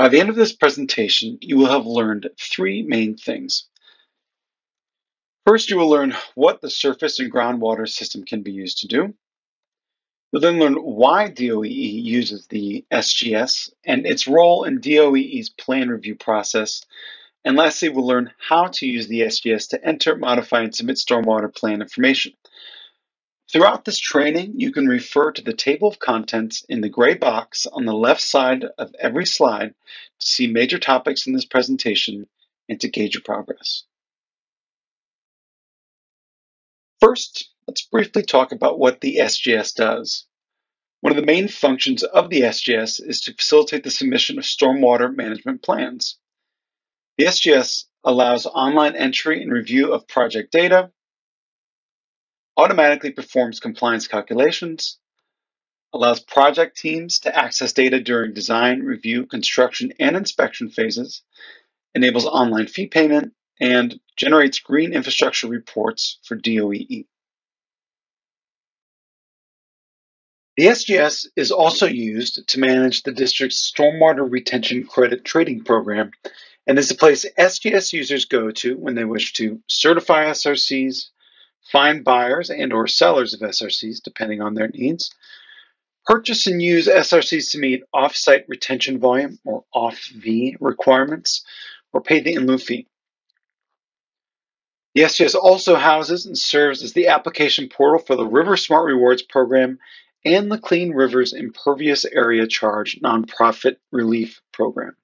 By the end of this presentation, you will have learned three main things. First, you will learn what the surface and groundwater system can be used to do. You'll then learn why DOEE uses the SGS and its role in DOEE's plan review process. And lastly, we'll learn how to use the SGS to enter, modify, and submit stormwater plan information. Throughout this training, you can refer to the table of contents in the gray box on the left side of every slide to see major topics in this presentation and to gauge your progress. First, let's briefly talk about what the SGS does. One of the main functions of the SGS is to facilitate the submission of stormwater management plans. The SGS allows online entry and review of project data, automatically performs compliance calculations, allows project teams to access data during design, review, construction, and inspection phases, enables online fee payment, and generates green infrastructure reports for DOEE. The SGS is also used to manage the district's stormwater retention credit trading program and is the place SGS users go to when they wish to certify SRCs, find buyers and or sellers of SRCs depending on their needs, purchase and use SRCs to meet off-site retention volume or OFV requirements, or pay the in lieu fee. The SGS also houses and serves as the application portal for the RiverSmart Rewards program and the Clean Rivers Impervious Area Charge nonprofit relief program.